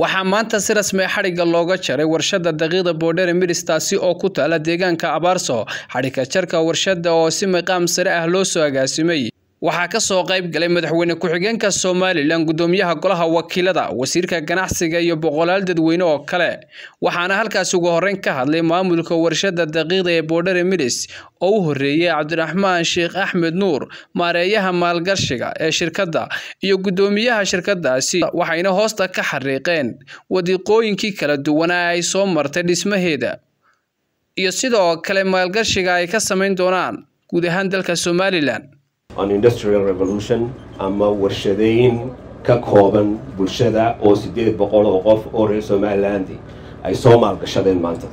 waxaa maanta si rasmi xadhigga looga jaray warshada daqiiqda boodhere miris taasi oo ku taala deegaanka abaarso. Xadhigga jarka warshada oo si maqaam sare ah loo soo agaasimay waxaa ka soo qayb galay madaxweyne ku-xigeenka somalilan gudoomiyaha golaha wakiilada wasiirka ganacsiga iyo boqolaal dadweyne oo kale. Waxaana halkaasi ugu horreyn ka hadlay maamulka warshada daqiiqda ee boodhere miris oo u horreeyey cabdiraxmaan sheekh axmed nuur maareeyaha maalgashiga ee shirkadda iyo gudoomiyaha shirkadaasi waxayna hoosta ka xariiqeen wadiiqooyinkii kala duwanaa ay soo martay dhismaheeda. Iyo sidoo kale maalgashiga ay ka samayn doonaan guud ahaan dalka somalilan on industrial revolution ama warshadeyn ka kooban bulshada oo siddeed boqol oo qof oo reer somalilandi ay soo maalgashadeen maanta.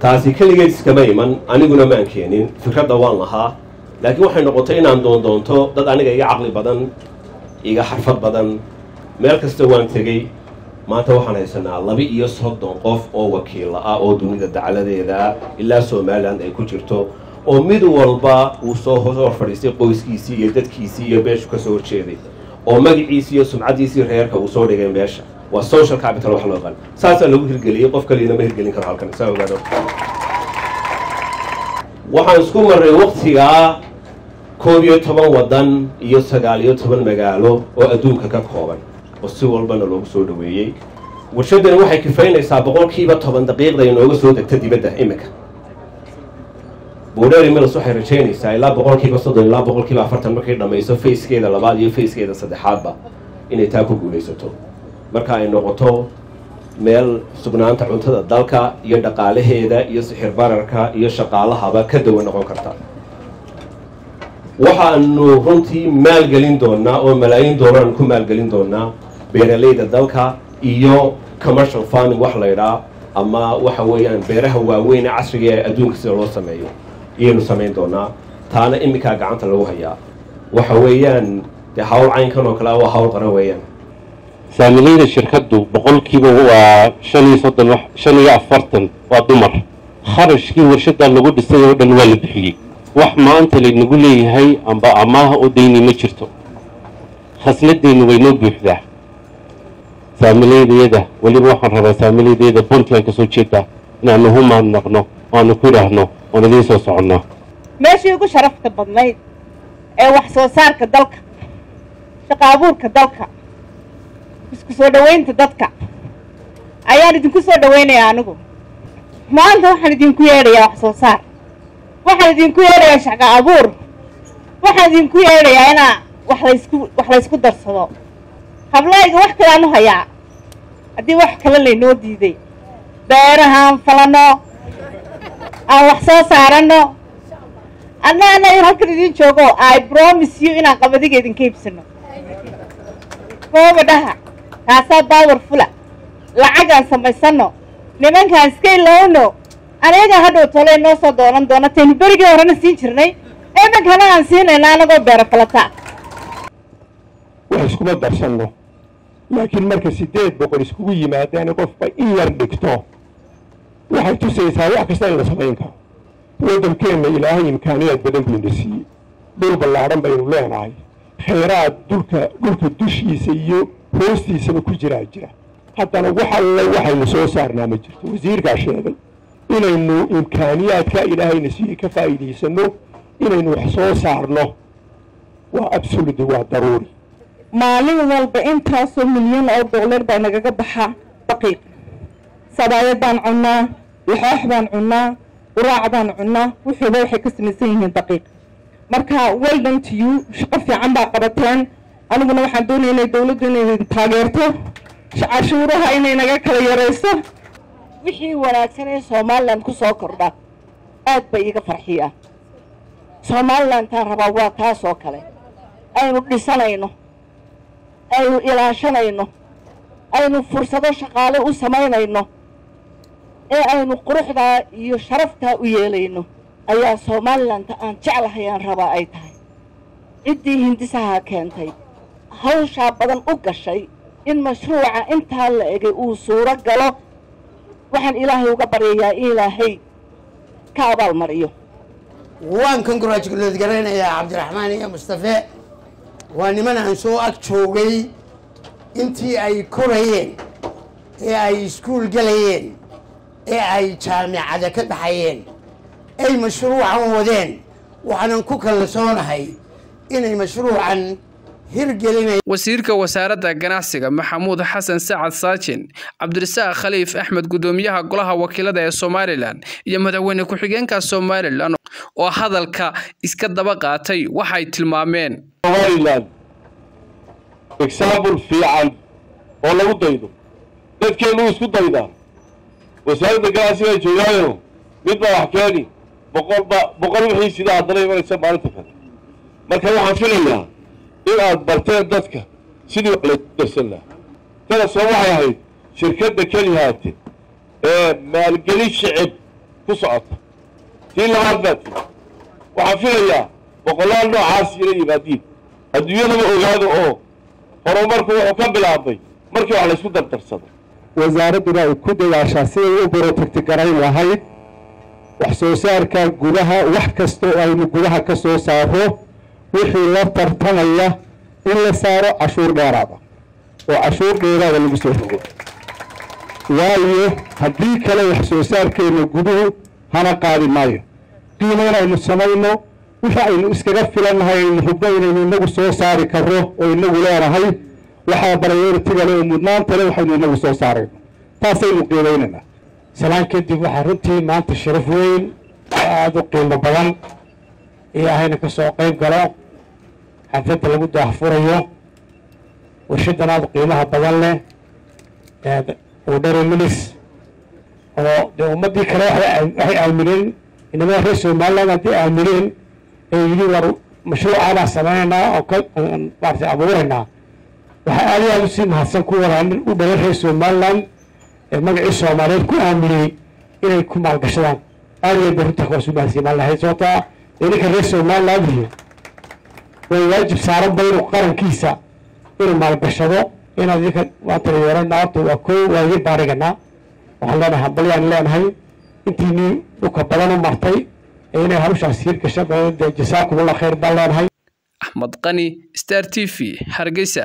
Taasi keligeed iskama iman aniguna maan keenin fikradda waan lahaa laakiin waxay noqotay inaan doondoonto dad aniga iga caqli badan iga xarfad badan. Meel kasta waan tegey maanta waxaan haysanaa laba iyo soddon qof oo wakiilla ah oo dunida dacladeeda ilaa somaliland ay ku jirto oo mid walba uu soo hor fadhiistay qoyskiisii iyo dadkiisii iyo beeshu ka soo horjeeday. Oo magaciisii iyo sumcaddiisii reerka uu soo dhigay meesha waa social capital wax loo yaqaan saasaa lagu hirgeliyey qof kaliina ma hirgelin karo halkan. Saa ogaado. Waxaan isku marray waktigaa koob iyo toban waddan iyo sagaal iyo toban magaalo oo adduunka ka kooban. Oo si walbana loogu soo dhaweeyey warshaddani waxay kifaynaysaa boqolkiiba toban daqiiqda inooga soo degta dibadda iminka boodheri milis waxay rajaynaysaa ilaa boqolkiiba soddon ilaa boqolkiiba afartan markay dhammayso fayskeeda labaad iyo fayskeeda saddexaadba inay taa ku guulaysato. Marka ay noqoto meel sugnaanta cuntada dalka iyo dhaqaalaheeda iyo sixir bararka iyo shaqaalahaba ka dawa noqon karta. Waxaanu runtii maalgelin doonaa oo malaayiin doolaraan ku maalgelin doonaa beeralayda dalka iyo commercial farming wax laydhaa ama waxa weeyaan beeraha waaweyn ee casriga ee adduunka sida loo sameeyo iyaynu samayn doonaa. Taana iminkaa gacanta lagu hayaa. Waxa weeyaan dee hawl caynkan oo kale waa hawl qaran weeyaan. Saamilayda shirkaddu boqolkiiba waa shan iyo soddon shan iyo afartan waa dumar. Kharashkii warshaddaa lagu dhisay oo dhan waa la bixiyey. Wax maanta laynagu leeyahay amba amaaha oo dayni ma jirto. Khasladeennu way noo buuxdaa. Saamilaydayada weliba waxaan rabaa saamilaydayada puntland ka soo jeedaa inaanu hu mahadnaqno oanu ku idhaahno oon idiin soo soconnaa meeshii ugu sharafta badnayd ee wax soo saarka dalka shaqa abuurka dalka isku soo dhowaynta dadka ayaan idinku soo dhowaynayaa anigu. Maanta waxaan idinku yeedhayaa wax soo saar. Waxaan idinku yeedhayaa shaqa abuur. Waxaan idinku yeedhayaa inaa wax laysku wax laysku darsado. Hablayga wax kaleaan u hayaa. Haddii wax kale laynoo diiday beerahaan falano aan wax soo saarano. Anna anagan halkan idiin joogo i promise you inaan qabadiga idinka iibsano goobadhaha kaasaa baawar fula. Lacagaan samaysano nimankaan iska ilowno. Aniyagaa hadhow tole noo soo doonan doona taynu berigii horena siin jirnay. Imankana aan siinayna anagoo beero falata. Wax iskuma darsanno. Laakiin marka siddeed boqol iskugu yimaadaana qofba in yar dhigto waxay tusaysaa wax kasta in la samayn karo. Waddankeenna ilaahay imkaaniyaad badan buu ina siiyey. Dhul ballaadhan baynu leenahay. Khayraad dhulka dhulka dushiisa iyo hoostiisaba ku jiraa jira. Haddana wax alle waxaynu soo saarnaa ma jirto. Wasiirkaa sheegay inaynu imkaaniyaadka ilaahayna siiyey ka faa'iidaysanno inaynu wax soo saarno. Waa absoluti waa daruuri. Maalin walba intaasoo milyan oo dollar baa nagaga baxaa. Daqiiq sabaayad baan cunnaa laxoox baan cunnaa quraac baan cunnaa wuxuuba waxay ka samaysan yihiin daqiiq. Marka weldan to you shaqo fiican baa qabateen. Aniguna waxaan doonaya inay dawladdu inay taageerto. Cashuuraha inay naga kala yarayso. Wixii wanaagsan ee somalilan ku soo kordha aad bay iiga farxiyaa somalilantaan rabaa waa taas oo kale. Aynu dhisanayno aynu ilaashanayno aynu fursado shaqaale u samaynayno ee aynu quruxdaa iyo sharaftaa u yeelayno ayaa somalilanta aan jeclahay aan rabaa ay tahay. Ciddii hindisaha keentay hawshaa badan u gashay in mashruuca intaa la egay uu suuro galo. Waxaan ilaahay uga baryayaa in ilaahay ka abaalmariyo waan congratulate garaynayaa cabdiraxmaan iyo mustafe waa niman aan soo ag joogay intii ay korayeen ee ay iskuul gelayeen ee ay jaamicada ka baxayeen ay mashruucan wadeen. Waxaanan ku kalsoonahay inay mashruucan hirgelinay wasiirka wasaaradda ganacsiga maxamuud xasan sacad saajin cabdirasaaq khaliif axmed gudoomiyaha golaha wakiilada ee somalilan iyo madaxweyne ku-xigeenka somalilan oo hadalka iska daba qaatay waxay tilmaameen. Somalilan exaambul fiican oo lagu daydo dadkeenu isku daydaa wasaaradda ganacsiga joogaayo mid baa wax keeni. Boqolba boqol wixii sidaa haddana imanaysa maalinta kale. Marka waxaan filayaa in aad barteen dadka sidii wax laysu darsan lahaa. Talasoo waxay ahayd shirkadda kelihaate ee maalgelin shicib ku socota. Tii labaad baa tiri waxaan filayaa boqolaal noocaas ila yimaadiin adduunyadaba ogaado oo horumarku wuxuu ka bilaabay markii wax laysku dardarsaday wasaaradduna ay ku dadaashaa siday u borotagti garayn lahayd wax soo saarka gudaha wax kasta oo aynu gudaha ka soo saaro wixii la tartamaya in la saaro cashuur dheeraada oo cashuur dheeraada lagu soo rogo. Waayo haddii kale wax soo saarkeena guduhu hana qaadi maayo. Qiimo inaynu samayno wixii aynu iskaga filannahay aynu hubno inaynu inagu soo saari karro oo inagu leenahay waxaa baryoritiga le oo waxaynu inagu soo saarayno taasaynu qiimaynaynaa salaan kadib waxaa runtii maanta sharaf weyn aada u qiimo badan. Iyo ahayna ka soo qayb galo. Xafladda lagu daahfurayo. Warshadan aada qiimaha badan leh. Udhari milis. Oo dee ummaddii kale waxay aamineen. Inamada reer somaliland haddii aamineen ee yidhi war mashruucaanaa sameynaynaa oo ka maarata abuuraynaa waxaa aad aada u sii mahadsan ku wadaa nin u dhalay reer somaliland ee magacii soomaaliyeed ku aaminiyey inay ku maalgashadaan. Aada iyo barrinta kuwaas u mahadsiimaan lahayd sababtaa ninka reer somaliland iyo way waajib saaran ba inuu qarankiisa inuu maalgashado. Inaad idinka maanta yeeran naabta waa koo waa idin baariganaa. Waxaan leenahay hambalyaan leenahay. Intiinii dhulka badan u martay ee inay hawshaas hirgasha dee jasaakumullah khayr baan leenahay. Axmed qani star t v hargeysa